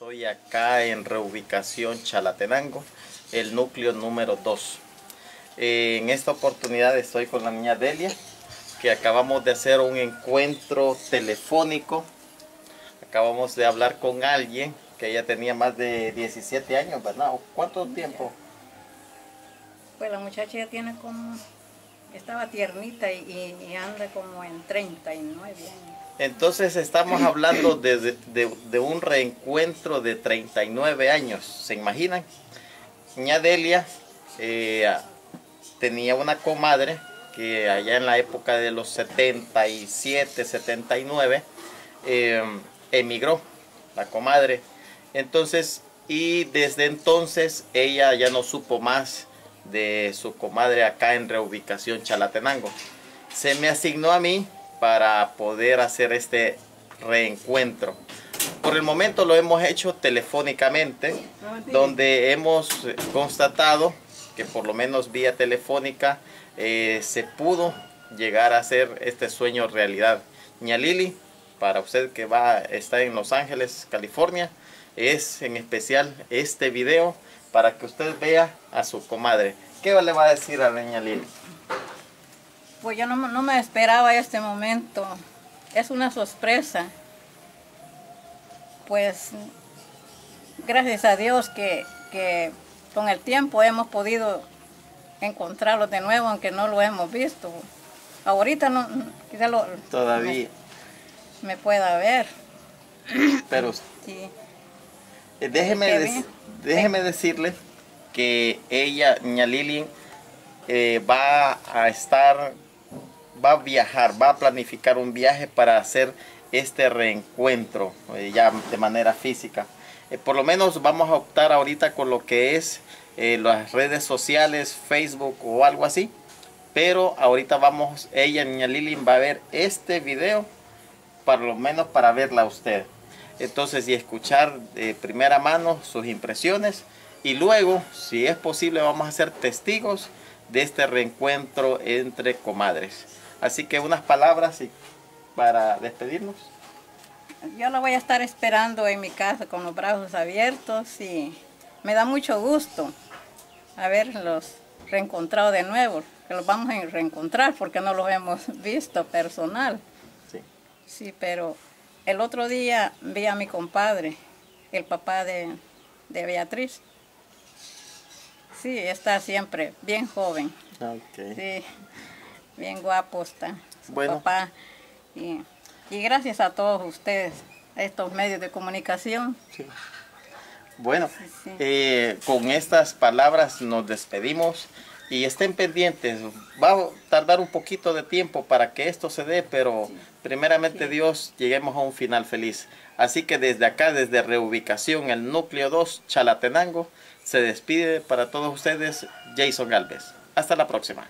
Estoy acá en reubicación Chalatenango, el núcleo número 2. Eh, en esta oportunidad estoy con la niña Delia, que acabamos de hacer un encuentro telefónico. Acabamos de hablar con alguien que ella tenía más de 17 años, ¿verdad? ¿Cuánto tiempo? Pues la muchacha ya tiene como, estaba tiernita y, anda como en 39 años. Entonces estamos hablando de, de, un reencuentro de 39 años, ¿se imaginan? Niña Delia eh, tenía una comadre que allá en la época de los 77, 79, eh, emigró la comadre. Entonces, y desde entonces ella ya no supo más de su comadre acá en reubicación Chalatenango. Se me asignó a mí para poder hacer este reencuentro. Por el momento lo hemos hecho telefónicamente, donde hemos constatado que por lo menos vía telefónica eh, se pudo llegar a hacer este sueño realidad. Ña Lili, para usted que va a estar en Los Ángeles, California, es en especial este video para que usted vea a su comadre. ¿Qué le va a decir a la Ña Lili? Pues yo no, me esperaba este momento. Es una sorpresa. Pues gracias a Dios que, con el tiempo hemos podido encontrarlo de nuevo, aunque no lo hemos visto. Ahorita no, quizá lo... Todavía. Me, pueda ver. Pero... Sí. Eh, déjeme, déjeme decirle que ella, niña Lili, eh, va a estar va a viajar, va a planificar un viaje para hacer este reencuentro eh, ya de manera física. Eh, por lo menos vamos a optar ahorita con lo que es las redes sociales, Facebook o algo así. Pero ahorita vamos, ella, niña Lilin, va a ver este video, por lo menos para verla a usted. Entonces, y escuchar de primera mano sus impresiones. Y luego, si es posible, vamos a ser testigos de este reencuentro entre comadres. Así que unas palabras y para despedirnos. Yo la voy a estar esperando en mi casa con los brazos abiertos y me da mucho gusto haberlos reencontrado de nuevo, que los vamos a reencontrar porque no los hemos visto personal. Sí. Sí, pero el otro día vi a mi compadre, el papá de, de Beatriz. Sí, está siempre bien joven. Okay. Sí bien guapo está su papá. Y, gracias a todos ustedes, a estos medios de comunicación. Bueno, eh, con estas palabras nos despedimos y estén pendientes. Va a tardar un poquito de tiempo para que esto se dé, pero primeramente Dios lleguemos a un final feliz. Así que desde acá, desde Reubicación, el Núcleo 2, Chalatenango, se despide para todos ustedes Jason Galvez. Hasta la próxima.